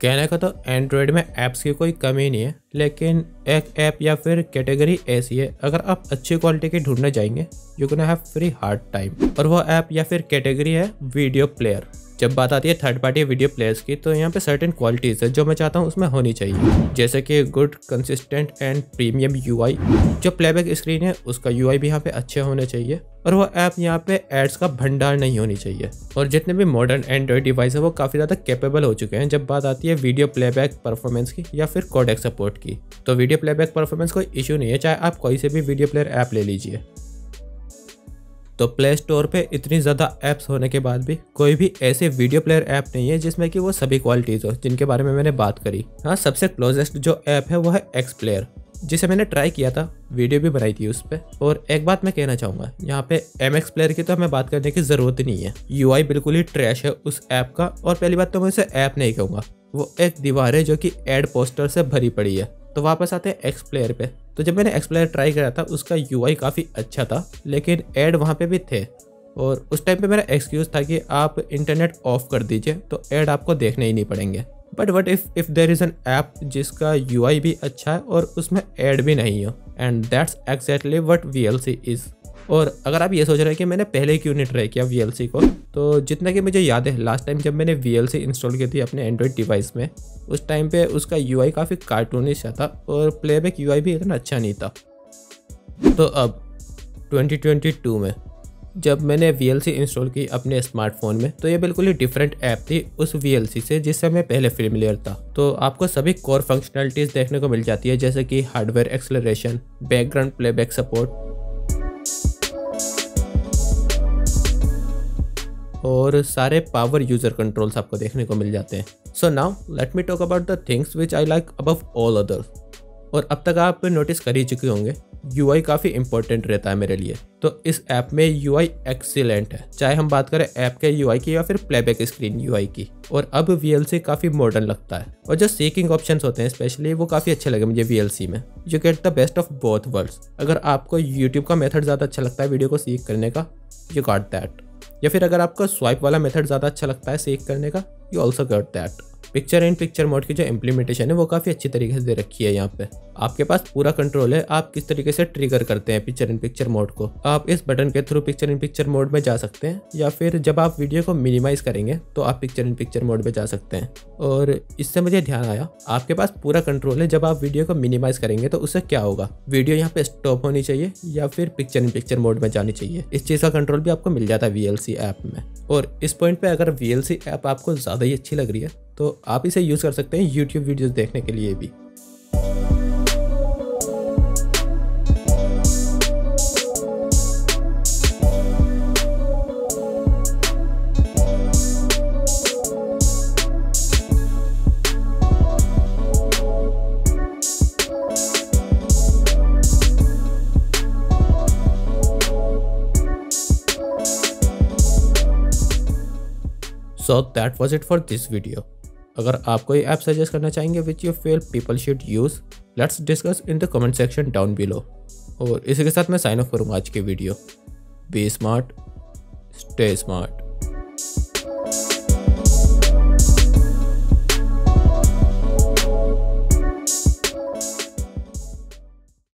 कहने का तो एंड्रॉयड में ऐप्स की कोई कमी नहीं है, लेकिन एक ऐप या फिर कैटेगरी ऐसी है, अगर आप अच्छी क्वालिटी की ढूँढने जाएँगे you can have free hard time और वो ऐप या फिर कैटेगरी है वीडियो प्लेयर जब बात आती है थर्ड पार्टी वीडियो प्लेयर्स की तो यहाँ पे सर्टेन क्वालिटीज़ है जो मैं चाहता हूँ उसमें होनी चाहिए। जैसे कि good consistent and premium UI जो प्लेबैक स्क्रीन है, उसका यूआई भी यहाँ पे अच्छे होने चाहिए और वो ऐप यहाँ पे एड्स का भंडार नहीं होनी चाहिए। और जितने भी मॉडर्न एंड्रॉइड डिवाइस है, वो काफ़ी ज़्यादा कैपेबल हो चुके हैं जब बात आती है वीडियो प्लेबैक परफॉर्मेंस की या फिर कोडेक सपोर्ट की। तो वीडियो प्लेबैक परफॉर्मेंस कोई इशू नहीं है, चाहे आप कोई से भी वीडियो प्लेयर ऐप ले लीजिए। तो प्ले स्टोर पे इतनी ज़्यादा ऐप्स होने के बाद भी कोई भी ऐसे वीडियो प्लेयर ऐप नहीं है जिसमें कि वो सभी क्वालिटीज़ हो, जिनके बारे में मैंने बात करी। हाँ सबसे क्लोजेस्ट जो ऐप है वो है एक्स प्लेयर जिसे मैंने ट्राई किया था वीडियो भी बनाई थी उस पर और एक बात मैं कहना चाहूँगा, यहाँ पे एम एक्स प्लेयर की तो हमें बात करने की ज़रूरत नहीं है। यूआई बिल्कुल ही ट्रैश है उस ऐप का, और पहली बात तो मैं उसे ऐप नहीं कहूँगा। वो एक दीवार है जो कि एड पोस्टर से भरी पड़ी है। तो वापस आते हैं एक्स प्लेयर पे। तो जब मैंने एक्स प्लेयर ट्राई करा था, उसका यूआई काफ़ी अच्छा था, लेकिन एड वहाँ पे भी थे। और उस टाइम पे मेरा एक्सक्यूज़ था कि आप इंटरनेट ऑफ़ कर दीजिए तो ऐड आपको देखने ही नहीं पड़ेंगे। But what if if there is an app जिसका यूआई भी अच्छा है और उसमें ऐड भी नहीं हो? And that's exactly what V L C is और अगर आप ये सोच रहे हैं कि मैंने पहले क्यों नहीं ट्राई किया VLC को तो जितना कि मुझे याद है लास्ट टाइम जब मैंने VLC इंस्टॉल की थी अपने एंड्रॉयड डिवाइस में, उस टाइम पे उसका UI काफ़ी कार्टूनिश था और प्लेबैक UI भी इतना अच्छा नहीं था। तो अब 2022 में, जब मैंने VLC इंस्टॉल की अपने स्मार्टफ़ोन में तो ये बिल्कुल ही डिफरेंट ऐप थी उस VLC से, जिससे मैं पहले फेमिलियर था। तो आपको सभी कोर फंक्शनलिटीज़ देखने को मिल जाती है, जैसे कि hardware acceleration background playback support और सारे पावर यूज़र कंट्रोल्स आपको देखने को मिल जाते हैं। So now let me talk about the things which I like above all others और अब तक आप नोटिस कर ही चुके होंगे यूआई काफ़ी इंपॉर्टेंट रहता है मेरे लिए। तो इस ऐप में यू आई एक्सीलेंट है। चाहे हम बात करें ऐप के यूआई की या फिर प्लेबैक स्क्रीन यूआई की। और अब VLC काफ़ी मॉडर्न लगता है। और जो सीकिंग ऑप्शंस होते हैं स्पेशली वो काफ़ी अच्छे लगे मुझे VLC में। You get the best of both worlds अगर आपको यूट्यूब का मेथड ज़्यादा अच्छा लगता है वीडियो को सीख करने का यू गॉट दैट या फिर अगर आपका स्वाइप वाला मेथड ज़्यादा अच्छा लगता है सेक करने का you also got that picture in picture mode की जो इम्प्लीमेंटेशन है, वो काफ़ी अच्छी तरीके से दे रखी है यहाँ पे। आपके पास पूरा कंट्रोल है, आप किस तरीके से ट्रिगर करते हैं पिक्चर इन पिक्चर मोड को। आप इस बटन के through picture in picture mode में जा सकते हैं, या फिर जब आप वीडियो को मिनिमाइज करेंगे तो आप पिक्चर इन पिक्चर मोड में जा सकते हैं। और इससे मुझे ध्यान आया, आपके पास पूरा कंट्रोल है, जब आप वीडियो को मिनिमाइज करेंगे तो उससे क्या होगा? वीडियो यहाँ पे स्टॉप होनी चाहिए, या फिर पिक्चर इन पिक्चर मोड में जानी चाहिए। इस चीज़ का कंट्रोल भी आपको मिल जाता है वी ऐप में। और इस पॉइंट पे अगर वी ऐप आपको ज़्यादा ही अच्छी लग रही है तो आप इसे यूज़ कर सकते हैं यूट्यूब वीडियोज़ देखने के लिए भी। So that was it for this video अगर आप कोई ऐप सजेस्ट करना चाहेंगे which you feel people should use let's discuss in the comment section down below और इसी के साथ मैं साइन ऑफ़ करूँगा आज के video be smart stay smart